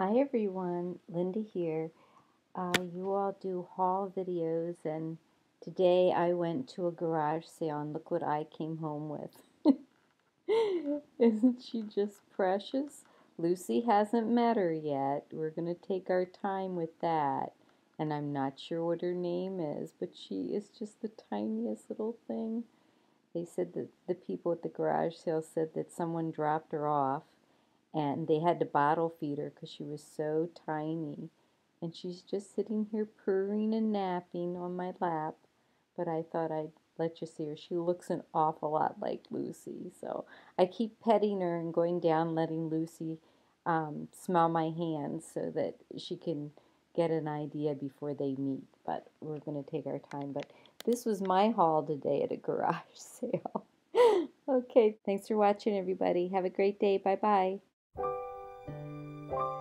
Hi everyone, Linda here. Uh, you all do haul videos and today I went to a garage sale and look what I came home with. Isn't she just precious? Lucy hasn't met her yet. We're going to take our time with that. And I'm not sure what her name is, but she is just the tiniest little thing. They said that the people at the garage sale said that someone dropped her off and they had to bottle feed her because she was so tiny. And she's just sitting here purring and napping on my lap. But I thought I'd let you see her. She looks an awful lot like Lucy. So I keep petting her and going down, letting Lucy um, smell my hands so that she can get an idea before they meet. But we're going to take our time. But this was my haul today at a garage sale. okay, thanks for watching, everybody. Have a great day. Bye bye. You.